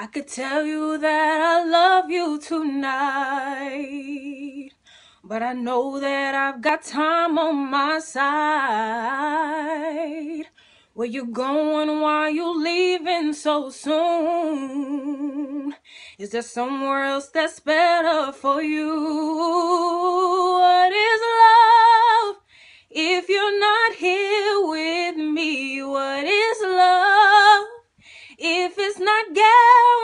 I could tell you that I love you tonight. But I know that I've got time on my side. Where you going Why you leaving so soon? Is there somewhere else that's better for you? What is love if you're not here with me? What is love? If it's not guaranteed?